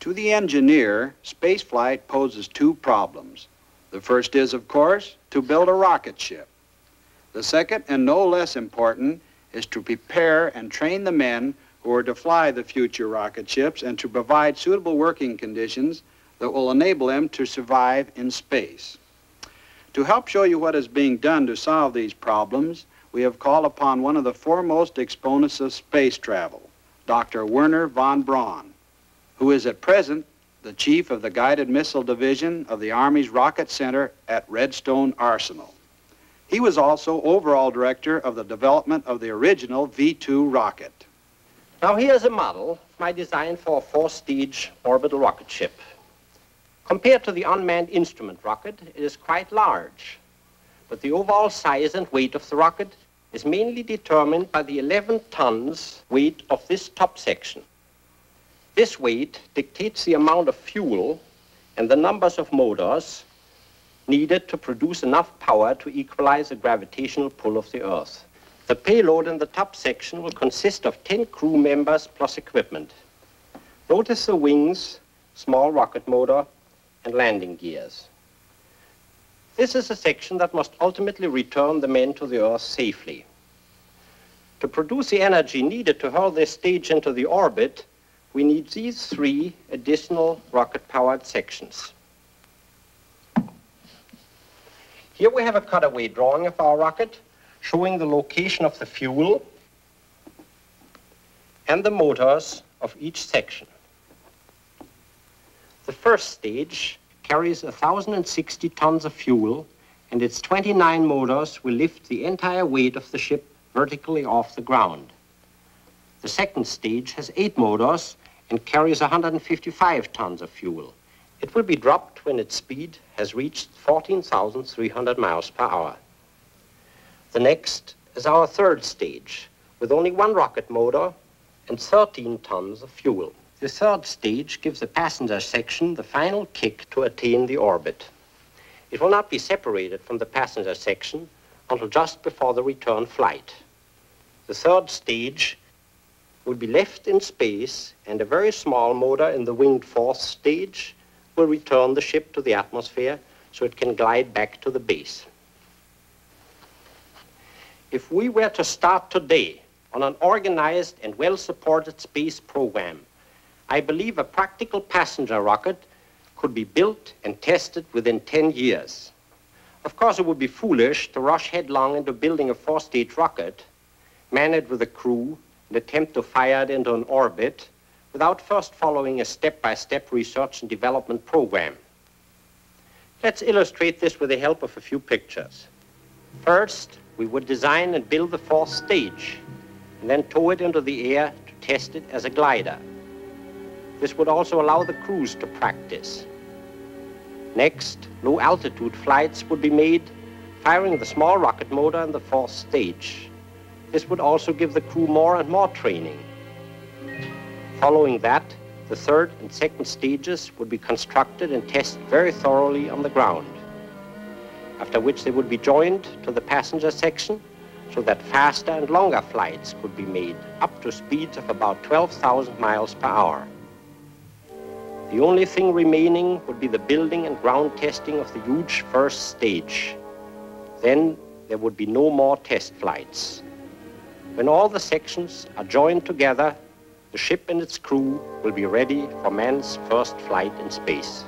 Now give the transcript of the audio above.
To the engineer, spaceflight poses two problems. The first is, of course, to build a rocket ship. The second, and no less important, is to prepare and train the men who are to fly the future rocket ships and to provide suitable working conditions that will enable them to survive in space. To help show you what is being done to solve these problems, we have called upon one of the foremost exponents of space travel, Dr. Wernher von Braun, who is at present the chief of the Guided Missile Division of the Army's Rocket Center at Redstone Arsenal. He was also overall director of the development of the original V-2 rocket. Now here's a model of my design for a four-stage orbital rocket ship. Compared to the unmanned instrument rocket, it is quite large. But the overall size and weight of the rocket is mainly determined by the 11 tons weight of this top section. This weight dictates the amount of fuel and the numbers of motors needed to produce enough power to equalize the gravitational pull of the Earth. The payload in the top section will consist of 10 crew members plus equipment. Notice the wings, small rocket motor, and landing gears. This is a section that must ultimately return the men to the Earth safely. To produce the energy needed to hurl this stage into the orbit, we need these three additional rocket-powered sections. Here we have a cutaway drawing of our rocket showing the location of the fuel and the motors of each section. The first stage carries 1,060 tons of fuel and its 29 motors will lift the entire weight of the ship vertically off the ground. The second stage has eight motors and carries 155 tons of fuel. It will be dropped when its speed has reached 14,300 miles per hour. The next is our third stage, with only one rocket motor and 13 tons of fuel. The third stage gives the passenger section the final kick to attain the orbit. It will not be separated from the passenger section until just before the return flight. The third stage will be left in space, and a very small motor in the winged fourth stage will return the ship to the atmosphere so it can glide back to the base. If we were to start today on an organized and well-supported space program, I believe a practical passenger rocket could be built and tested within 10 years. Of course, it would be foolish to rush headlong into building a four-stage rocket, manned with a crew, and attempt to fire it into an orbit without first following a step-by-step -step research and development program. Let's illustrate this with the help of a few pictures. First, we would design and build the fourth stage and then tow it into the air to test it as a glider. This would also allow the crews to practice. Next, low altitude flights would be made, firing the small rocket motor in the fourth stage. This would also give the crew more and more training. Following that, the third and second stages would be constructed and tested very thoroughly on the ground after which they would be joined to the passenger section so that faster and longer flights could be made up to speeds of about 12,000 miles per hour. The only thing remaining would be the building and ground testing of the huge first stage. Then there would be no more test flights. When all the sections are joined together, the ship and its crew will be ready for man's first flight in space.